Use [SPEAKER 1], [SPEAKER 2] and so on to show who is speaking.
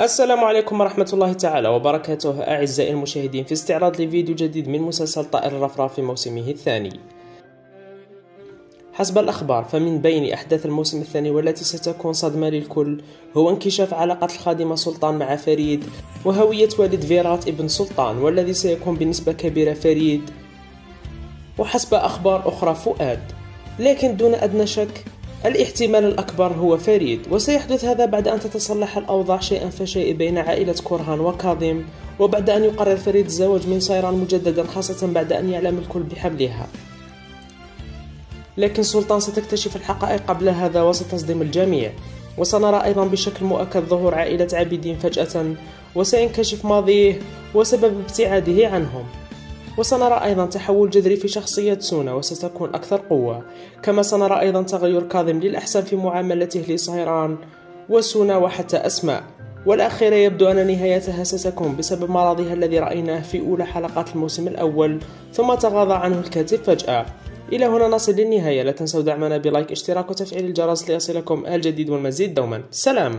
[SPEAKER 1] السلام عليكم ورحمة الله تعالى وبركاته أعزائي المشاهدين في استعراض لفيديو جديد من مسلسل طائر الرفراف في موسمه الثاني. حسب الأخبار فمن بين أحداث الموسم الثاني والتي ستكون صدمة للكل هو انكشاف علاقة الخادمة سلطان مع فريد وهوية والد فيرات ابن سلطان والذي سيكون بنسبة كبيرة فريد. وحسب أخبار أخرى فؤاد. لكن دون أدنى شك الاحتمال الأكبر هو فريد وسيحدث هذا بعد أن تتصلح الأوضاع شيئا فشيء بين عائلة كورهان وكاظم وبعد أن يقرر فريد الزواج من سيران مجددا خاصة بعد أن يعلم الكل بحملها لكن سلطان ستكتشف الحقائق قبل هذا وستصدم الجميع. وسنرى أيضا بشكل مؤكد ظهور عائلة عابدين فجأة وسينكشف ماضيه وسبب ابتعاده عنهم. وسنرى أيضا تحول جذري في شخصية سونا وستكون أكثر قوة. كما سنرى أيضا تغير كاظم للأحسن في معاملته لصهيران وسونا وحتى أسماء. والأخيرة يبدو أن نهايتها ستكون بسبب مرضها الذي رأيناه في أولى حلقات الموسم الأول ثم تغاضى عنه الكاتب فجأة. إلى هنا نصل للنهاية. لا تنسوا دعمنا بلايك اشتراك وتفعيل الجرس ليصلكم الجديد والمزيد دوما. سلام!